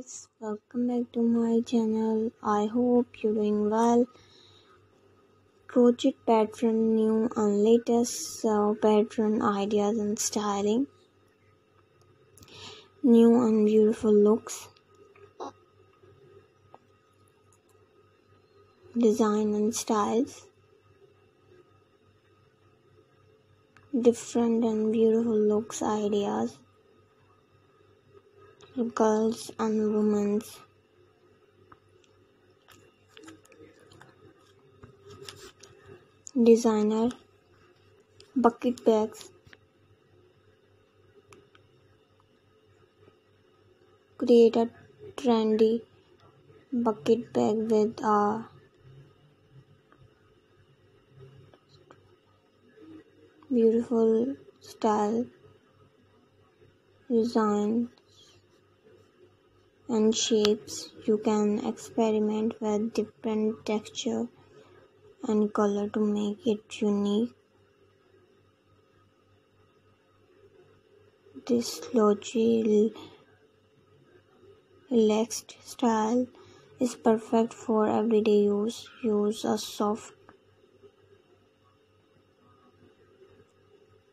guys. Welcome back to my channel. I hope you're doing well. Crochet pattern new and latest uh, pattern ideas and styling. New and beautiful looks. Design and styles. Different and beautiful looks ideas girls and women's. Designer. Bucket bags. Create a trendy bucket bag with a beautiful style design and shapes you can experiment with different texture and color to make it unique. This logi relaxed style is perfect for everyday use. Use a soft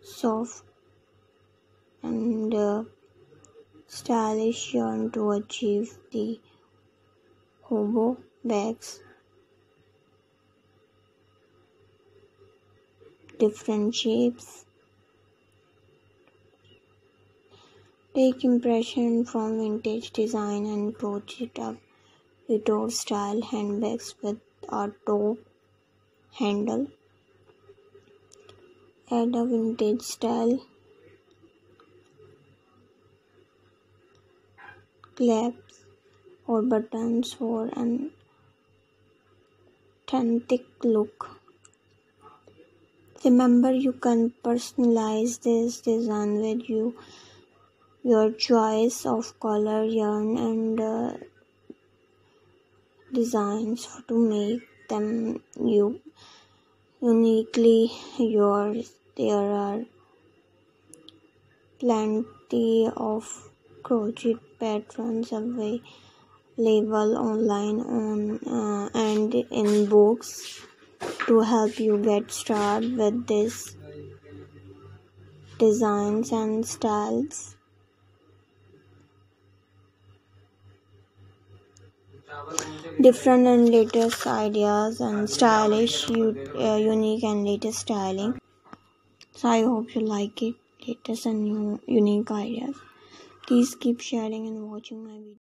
soft and uh, stylish yarn to achieve the hobo bags. Different shapes. Take impression from vintage design and crochet up retro style handbags with a top handle. Add a vintage style claps or buttons for an authentic look. Remember you can personalize this design with you your choice of color, yarn and uh, designs to make them you uniquely yours. There are plenty of crochet patterns available online on uh, and in books to help you get started with these designs and styles. Different and latest ideas and stylish uh, unique and latest styling. So i hope you like it latest and new unique ideas Please keep sharing and watching my video.